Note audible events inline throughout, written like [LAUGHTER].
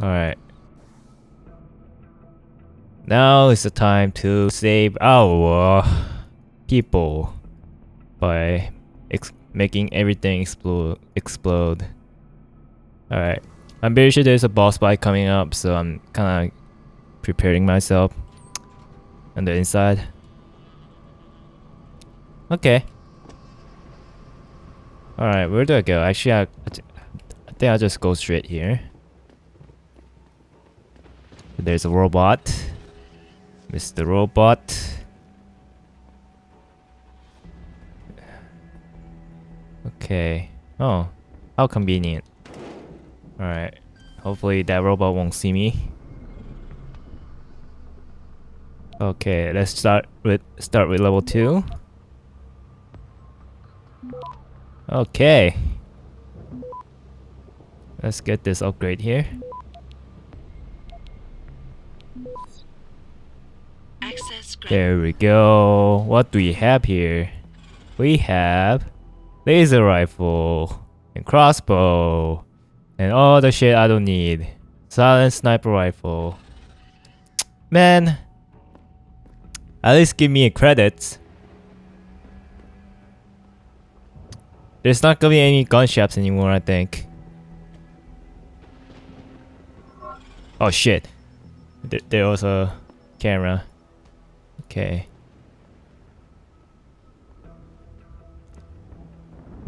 Alright. Now is the time to save our people by making everything explode. explode. Alright. I'm pretty sure there's a boss fight coming up, so I'm kind of preparing myself on the inside. Okay. Alright, where do I go? Actually, I, I think I'll just go straight here. There's a robot. Mr. Robot. Okay. Oh, how convenient. Alright. Hopefully that robot won't see me. Okay, let's start with start with level 2. Okay. Let's get this upgrade here. There we go. What do we have here? We have laser rifle and crossbow and all the shit I don't need. Silent sniper rifle. Man, at least give me a credit. There's not gonna be any gun shops anymore, I think. Oh shit. there was a camera. Okay.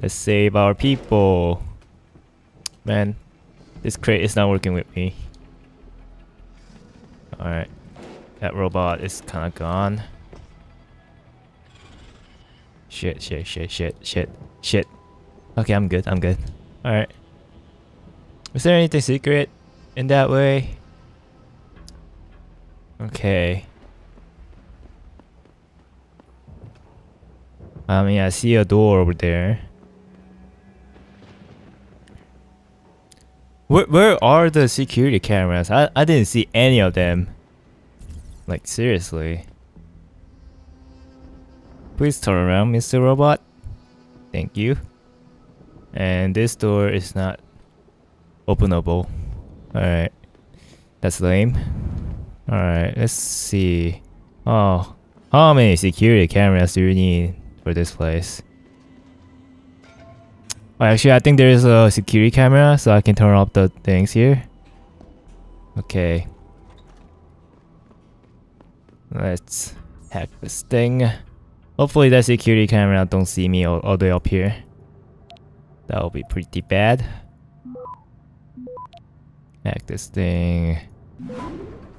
Let's save our people. Man, this crate is not working with me. Alright. That robot is kinda gone. Shit, shit, shit, shit, shit, shit. Okay, I'm good, I'm good. Alright. Is there anything secret in that way? Okay. Um, I mean, I see a door over there. Where, where are the security cameras? I, I didn't see any of them. Like, seriously. Please turn around, Mr. Robot. Thank you. And this door is not openable. Alright. That's lame. Alright, let's see. Oh, how many security cameras do you need? For this place. Oh, actually, I think there is a security camera, so I can turn off the things here. Okay. Let's hack this thing. Hopefully that security camera don't see me all, all the way up here. That will be pretty bad. Hack this thing.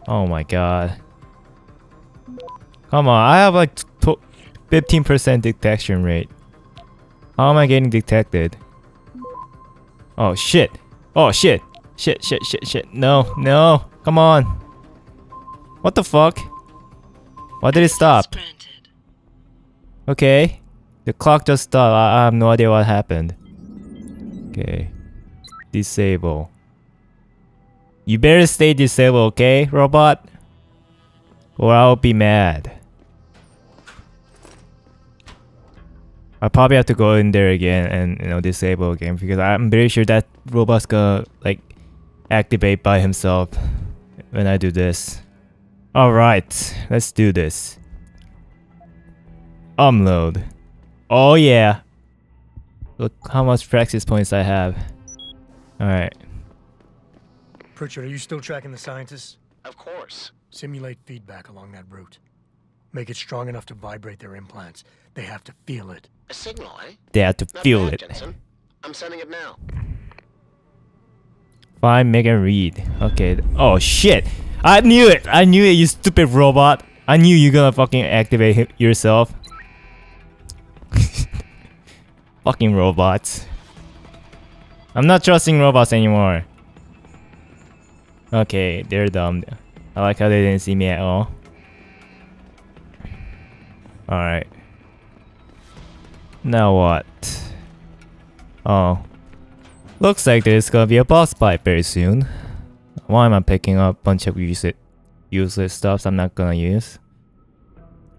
Oh my god. Come on, I have like 15% detection rate. How am I getting detected? Oh shit. Oh shit. Shit, shit, shit, shit. No, no. Come on. What the fuck? Why did it stop? Okay. The clock just stopped. I, I have no idea what happened. Okay. Disable. You better stay disabled, okay, robot? Or I'll be mad. I probably have to go in there again and you know disable again because I'm pretty sure that robot's gonna like activate by himself when I do this. Alright, let's do this. Unload. Oh yeah. Look how much praxis points I have. Alright. Pritchard, are you still tracking the scientists? Of course. Simulate feedback along that route. Make it strong enough to vibrate their implants. They have to feel it. A signal, eh? They have to Not feel bad, it. Jensen. I'm sending it now. Find Megan Reed. Okay. Oh shit! I knew it! I knew it, you stupid robot! I knew you're gonna fucking activate yourself. [LAUGHS] fucking robots. I'm not trusting robots anymore. Okay, they're dumb. I like how they didn't see me at all. Alright. Now what? Oh. Looks like there's gonna be a boss fight very soon. Why am I picking up a bunch of useless, useless stuff I'm not gonna use?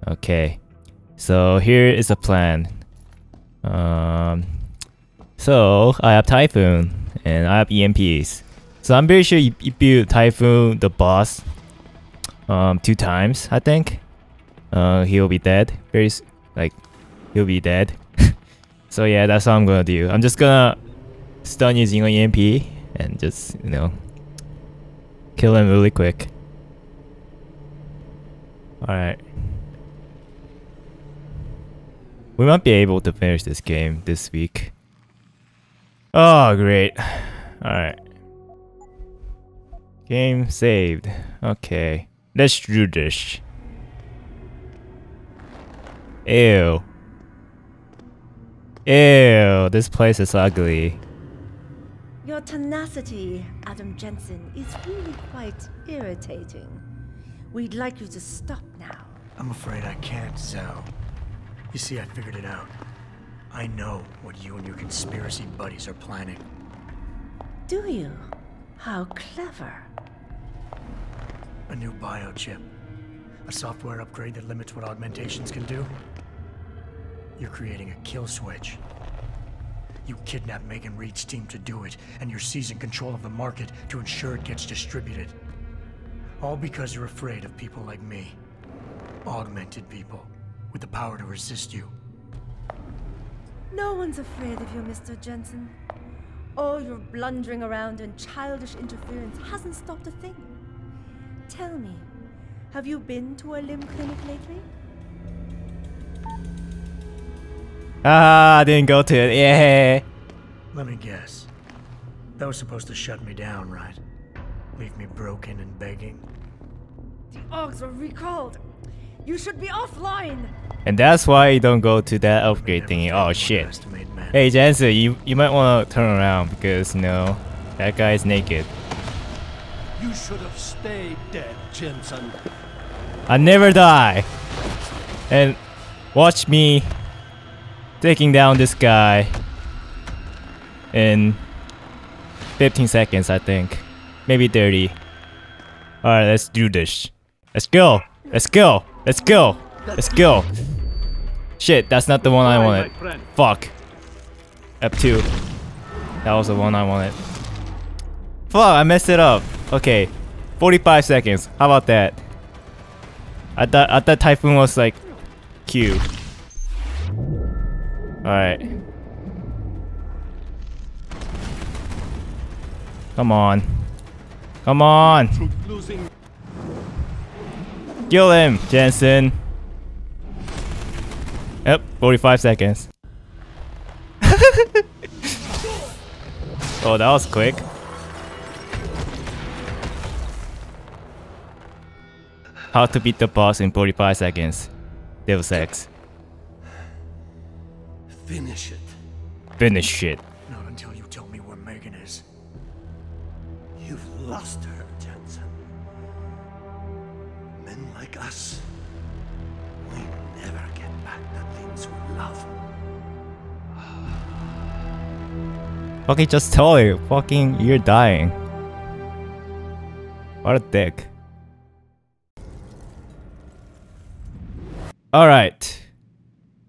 Okay. So here is a plan. Um, so I have Typhoon and I have EMPs. So I'm pretty sure you, you Typhoon the boss um two times, I think. Uh he'll be dead. Very like he'll be dead. So yeah, that's what I'm gonna do. I'm just gonna stun using an EMP and just, you know, kill him really quick. Alright. We might be able to finish this game this week. Oh, great. Alright. Game saved. Okay. Let's do this. Ew. Ew, this place is ugly. Your tenacity, Adam Jensen, is really quite irritating. We'd like you to stop now. I'm afraid I can't, Zhao. You see, I figured it out. I know what you and your conspiracy buddies are planning. Do you? How clever. A new biochip. A software upgrade that limits what augmentations can do. You're creating a kill switch. You kidnapped Megan Reed's team to do it, and you're seizing control of the market to ensure it gets distributed. All because you're afraid of people like me. Augmented people, with the power to resist you. No one's afraid of you, Mr. Jensen. All your blundering around and childish interference hasn't stopped a thing. Tell me, have you been to a limb clinic lately? Ah, I didn't go to it. Yeah. Let me guess. That was supposed to shut me down, right? Leave me broken and begging? The Augs were recalled. You should be offline. And that's why you don't go to that upgrade Never thingy. Oh shit. Hey Jensen, you you might want to turn around because you know that guy is naked. You should have stayed dead, Jensen. I never die. And watch me taking down this guy in 15 seconds, I think. Maybe 30. Alright, let's do this. Let's go. Let's go. Let's go. Let's go. Shit, that's not the one I wanted. Fuck. F2. That was the one I wanted. Fuck, I messed it up. Okay. 45 seconds. How about that? I thought I thought Typhoon was like Q. Alright. Come on. Come on. Kill him, Jensen. Yep, 45 seconds. [LAUGHS] oh, that was quick. How to beat the boss in 45 seconds. Deus Ex. Finish it. Finish it. Not until you tell me where Megan is. You've lost her, Jensen. Men like us, we never get back the things we love. [SIGHS] Fucking just tell her. Fucking, you're dying. What a dick. Alright.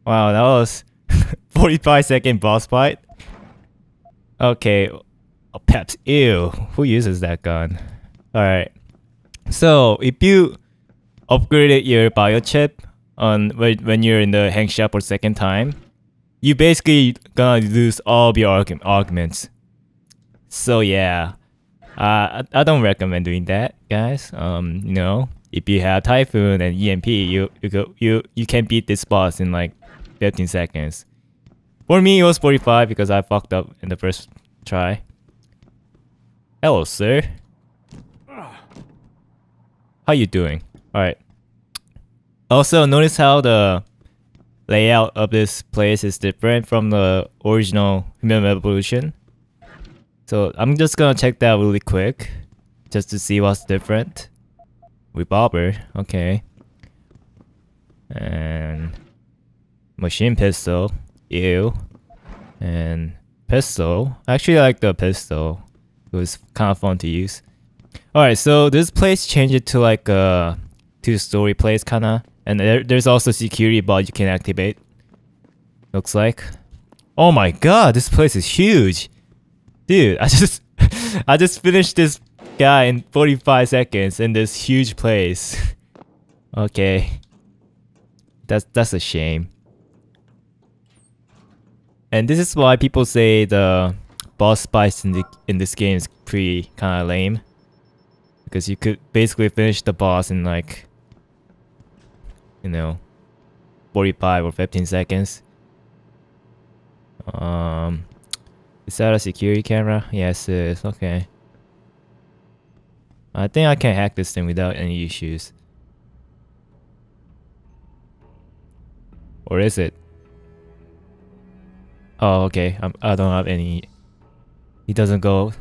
Wow, that was 45 second boss fight. Okay. Oh, Peps. Ew. Who uses that gun? Alright. So, if you upgraded your biochip on when you're in the Hengsha for second time, you basically gonna lose all of your aug- augments. So yeah, uh, I, I don't recommend doing that, guys. Um, you know, if you have Typhoon and EMP, you you go, you you can beat this boss in like 15 seconds. For me, it was 45 because I fucked up in the first try. Hello, sir. How you doing? All right. Also, notice how the layout of this place is different from the original Human Revolution. So I'm just gonna check that really quick, just to see what's different. Revolver, okay. And machine pistol, ew. And pistol, I actually like the pistol. It was kind of fun to use. Alright, so this place changed it to like a two-story place kinda. And there, there's also security bot you can activate. Looks like. Oh my god, this place is huge. Dude, I [LAUGHS] just I just finished this guy in 45 seconds in this huge place. [LAUGHS] okay. That's that's a shame. And this is why people say the boss fights in the in this game is pretty kind of lame. Because you could basically finish the boss in like you know 45 or 15 seconds. Um is that a security camera? Yes, it is. Okay. I think I can hack this thing without any issues. Or is it? Oh, okay. I'm, I don't have any. He doesn't go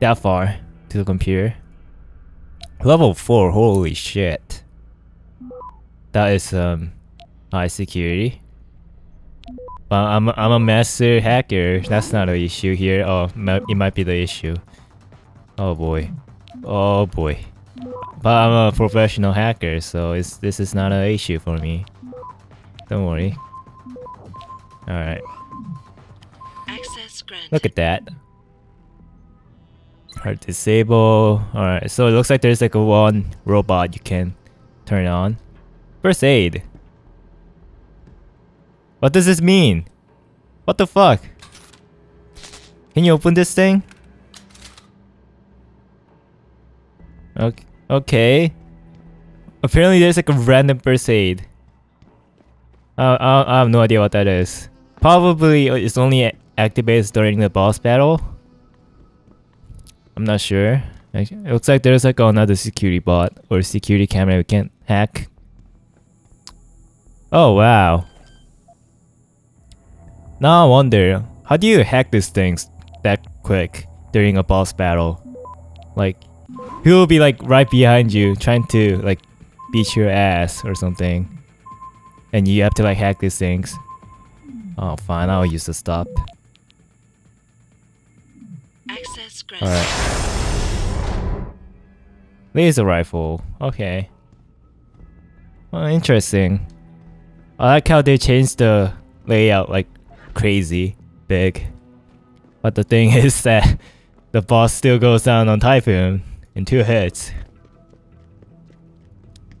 that far to the computer. Level 4, holy shit. That is um high security. But I'm I'm a master hacker. That's not an issue here. Oh, it might be the issue. Oh boy. Oh boy. But I'm a professional hacker, so it's, this is not an issue for me. Don't worry. Alright. Look at that. Hard disable. Alright, so it looks like there's like a one robot you can turn on. First aid. What does this mean? What the fuck? Can you open this thing? Okay. okay. Apparently there's like a random first aid. Uh, I, I have no idea what that is. Probably it's only activates during the boss battle. I'm not sure. It looks like there's like another security bot or security camera we can't hack. Oh wow. Now I wonder, how do you hack these things that quick during a boss battle? Like, he will be like right behind you trying to like beat your ass or something. And you have to like hack these things. Oh fine, I'll use the stop. Alright. Laser rifle. Okay. Well, interesting. I like how they changed the layout like crazy big. But the thing [LAUGHS] is that the boss still goes down on Typhoon in two hits.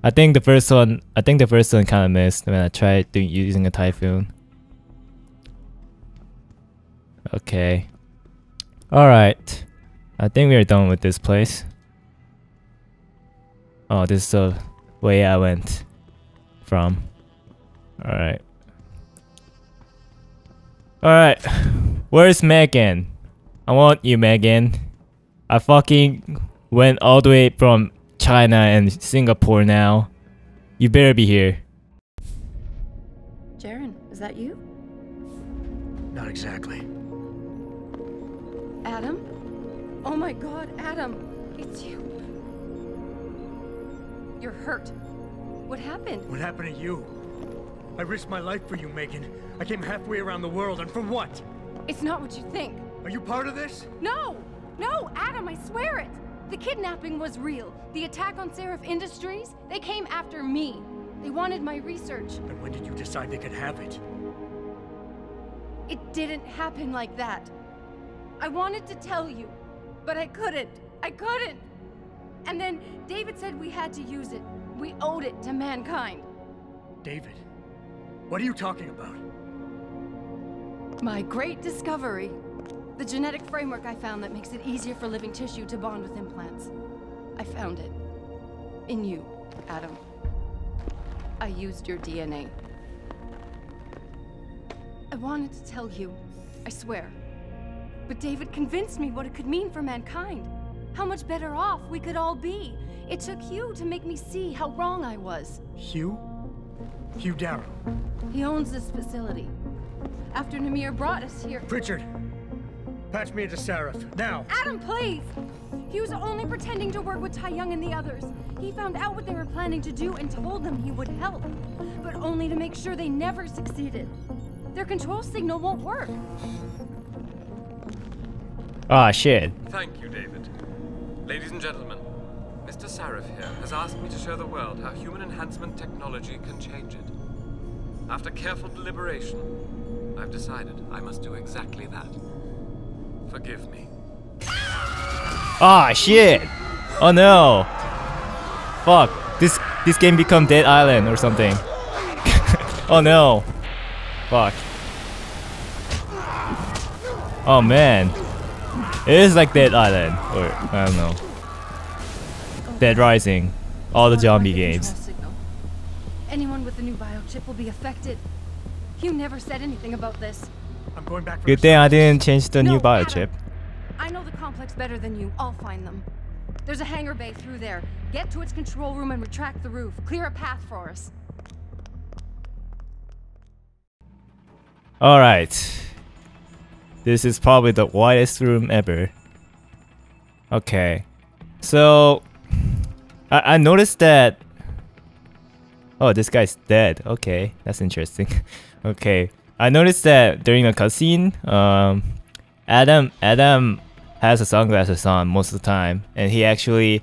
I think the first one, I think the first one kind of missed when I tried using a Typhoon. Okay. Alright. I think we're done with this place. Oh, this is the way I went from. Alright. Alright. Where's Megan? I want you, Megan. I fucking went all the way from China and Singapore now. You better be here. Jaren, is that you? Not exactly. Adam? Oh my god, Adam! It's you. You're hurt. What happened? What happened to you? I risked my life for you, Megan. I came halfway around the world, and for what? It's not what you think. Are you part of this? No! No, Adam, I swear it! The kidnapping was real. The attack on Sarif Industries, they came after me. They wanted my research. And when did you decide they could have it? It didn't happen like that. I wanted to tell you, but I couldn't. I couldn't. And then David said we had to use it. We owed it to mankind. David, what are you talking about? My great discovery. The genetic framework I found that makes it easier for living tissue to bond with implants. I found it. In you, Adam. I used your DNA. I wanted to tell you, I swear. But David convinced me what it could mean for mankind. How much better off we could all be. It took Hugh to make me see how wrong I was. Hugh? Hugh Darrow. He owns this facility. After Namir brought us here. Pritchard! Patch me into Sarif, now! Adam, please! He was only pretending to work with Tai Yong and the others. He found out what they were planning to do and told them he would help. But only to make sure they never succeeded. Their control signal won't work. Ah, shit. Thank you, David. Ladies and gentlemen, Mr. Sarif here has asked me to show the world how human enhancement technology can change it. After careful deliberation, I've decided I must do exactly that. Forgive me. Ah, shit! Oh no! Fuck! This this game become Dead Island or something. [LAUGHS] oh no! Fuck. Oh man. It is like Dead Island. Or, I don't know. Dead Rising. All the zombie games. Anyone with the new biochip will be affected. You never said anything about this. I'm going back for Good thing I didn't change the No, new Adam. biochip. I know the complex better than you. I'll find them. There's a hangar bay through there. Get to its control room and retract the roof. Clear a path for us. Alright. This is probably the widest room ever. Okay. So I, I noticed that Oh, this guy's dead. Okay, that's interesting. [LAUGHS] okay. I noticed that during a cutscene, um Adam Adam has a sunglasses on most of the time and he actually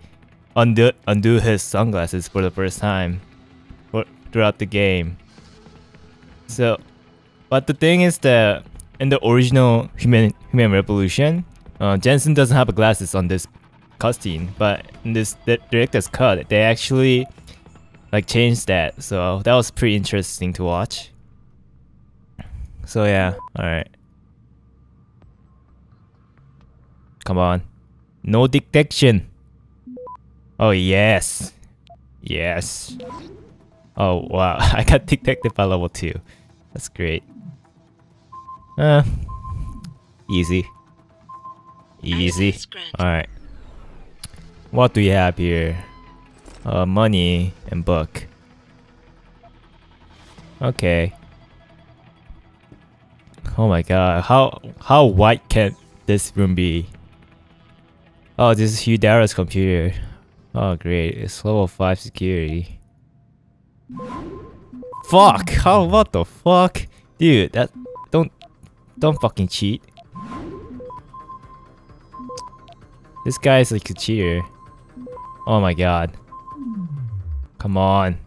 undo undo his sunglasses for the first time for, throughout the game. So but the thing is that in the original Human Human Revolution, uh, Jensen doesn't have glasses on this cutscene, but in this director's cut, they actually like changed that. So that was pretty interesting to watch. So yeah, all right. Come on, no detection. Oh yes, yes. Oh wow, [LAUGHS] I got detected by level two. That's great. Uh, easy. Easy. Alright. What do we have here? Uh, money and book. Okay. Oh my god, how how white can this room be? Oh, this is Hugh Darrow's computer. Oh great, it's level 5 security. Fuck! How what the fuck? Dude, that don't fucking cheat. This guy is like a cheater. Oh my god. Come on.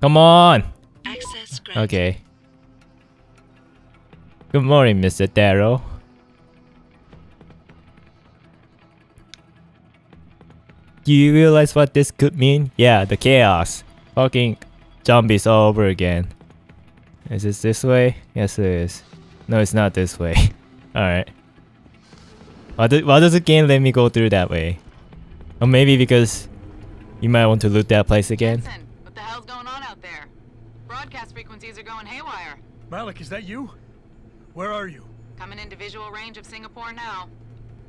Come on! Okay. Good morning, Mr. Darrow. Do you realize what this could mean? Yeah, the chaos. Fucking zombies all over again. Is this this way? Yes, it is. No, it's not this way. [LAUGHS] Alright. Why, do, why does the game let me go through that way? Or maybe because you might want to loot that place again? Jensen, what the hell's going on out there? Broadcast frequencies are going haywire. Malik, is that you? Where are you? Coming into visual range of Singapore now.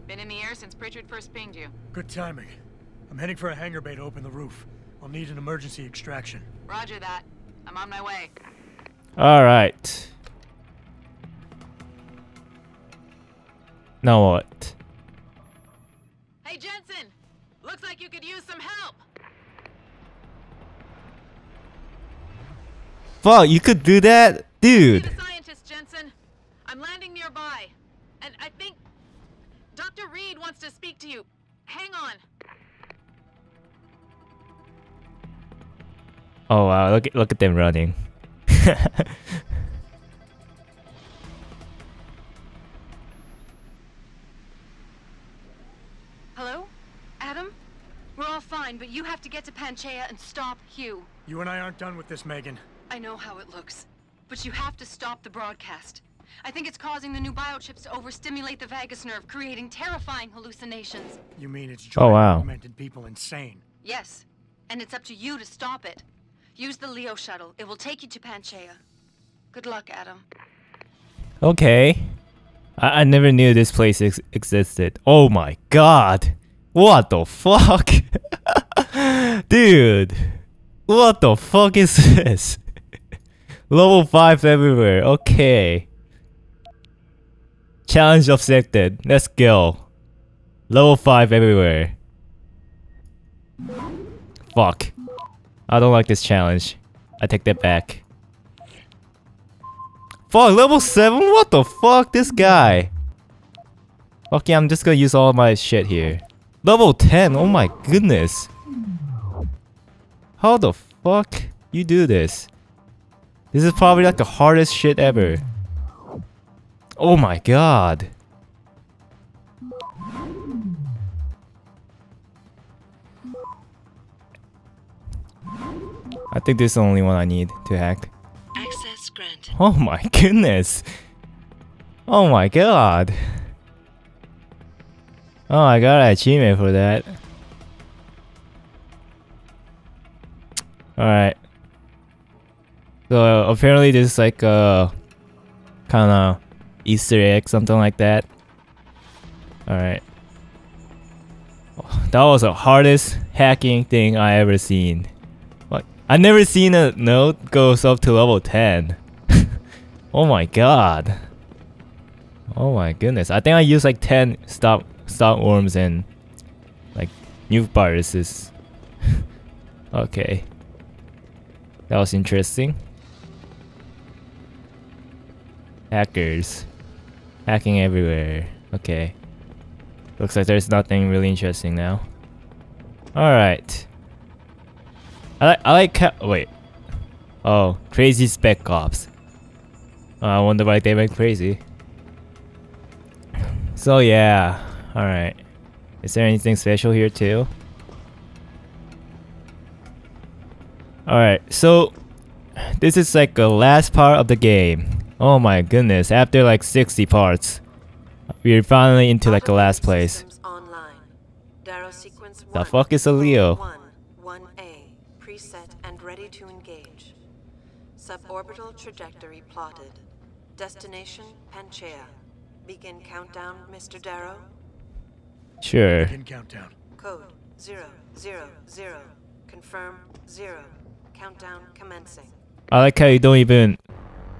Been in the air since Pritchard first pinged you. Good timing. I'm heading for a hangar bay to open the roof. I'll need an emergency extraction. Roger that. I'm on my way. Alright. Now what? Hey, Jensen! Looks like you could use some help! Fuck, you could do that? Dude! the scientist, Jensen. I'm landing nearby. And I think... Dr. Reed wants to speak to you. Hang on. Oh wow, look at, look at them running. [LAUGHS] fine, but you have to get to Panchaea and stop Hugh. You and I aren't done with this, Megan. I know how it looks, but you have to stop the broadcast. I think it's causing the new biochips to overstimulate the vagus nerve, creating terrifying hallucinations. You mean it's Oh, driving wow. augmented people insane? Yes, and it's up to you to stop it. Use the Leo shuttle. It will take you to Panchaea. Good luck, Adam. okay. I, I never knew this place ex- existed. Oh my god! What the fuck? [LAUGHS] Dude! What the fuck is this? Level 5 everywhere, okay. Challenge accepted. Let's go. Level 5 everywhere. Fuck. I don't like this challenge. I take that back. Fuck, level 7? What the fuck? This guy. Okay, I'm just gonna use all my shit here. Level 10? Oh my goodness. How the fuck you do this? This is probably like the hardest shit ever. Oh my god. I think this is the only one I need to hack. Access granted. Oh my goodness. Oh my god. Oh, I got an achievement for that. Alright. So apparently this is like a kind of Easter egg, something like that. Alright. [LAUGHS] That was the hardest hacking thing I ever seen. Like I never seen a node goes up to level 10. [LAUGHS] oh my god. Oh my goodness. I think I used like 10 stop stop worms and like new viruses. [LAUGHS] okay. That was interesting. Hackers. Hacking everywhere. Okay. Looks like there's nothing really interesting now. Alright. I like I like ca- wait. Oh, crazy spec ops. Oh, I wonder why they went crazy. So yeah, alright. Is there anything special here too? Alright, so this is like the last part of the game. Oh my goodness, after like 60 parts, we're finally into like the last place. The fuck is a Leo? 1, 1A, preset and ready to engage. Suborbital trajectory plotted. Destination Panchaea. Begin countdown, Mr. Darrow. Sure. Begin countdown. Code 000. Confirm 0. Countdown commencing. I like how you don't even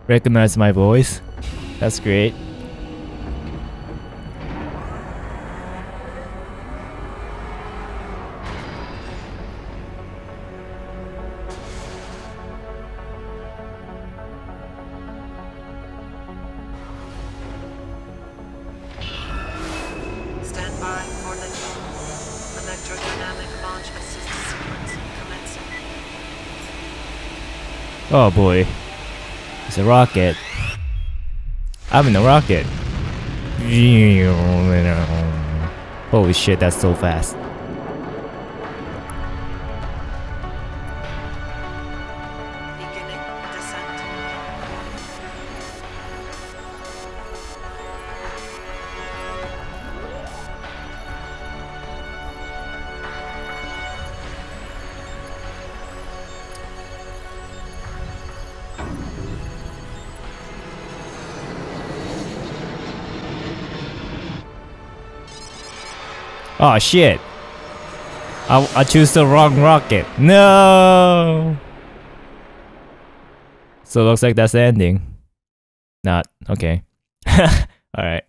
recognize my voice. That's great. Oh boy. It's a rocket. I'm in a rocket. Holy shit, that's so fast. Oh shit. I, I choose the wrong rocket. No. So looks like that's the ending. Not okay. [LAUGHS] All right.